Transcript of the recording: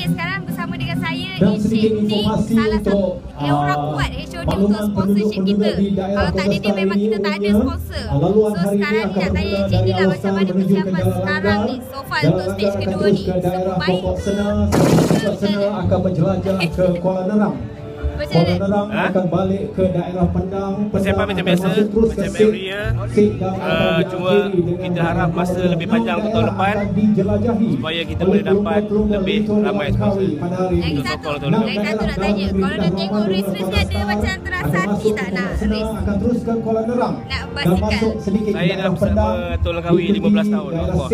Okey, sekarang bersama dengan saya Ishik Dik, informasi salah satu yang orang ah, kuat HOD untuk sponsorship kita. Kalau tak ada dia memang kita tak ada umumnya, sponsor. ah, So sekarang ni nak tanya Encik Dik lah macam mana persiapan sekarang ni so far untuk stage kedua ni. Semua baik ke? Akan menjelajah ke Kuala Nerang. Nerang Ha? akan balik ke daerah Pendang. Persiapan macam akan biasa, macam every year. Dan Uh, akan cuma kita harap masa lebih panjang untuk tahun depan, akan supaya kita oleh boleh dapat lebih ramai sponsor. Lagi satu, lagi satu nak tanya. Kalau dah tengok race-race ni ada macam Akan terasa hati tak nak race? Akan terus ke Kuala Nerang Nak Dan basikal? sedikit Saya ke dah bersama Pendang, Tol Langkawi diikuti 15 tahun, daerah Allah.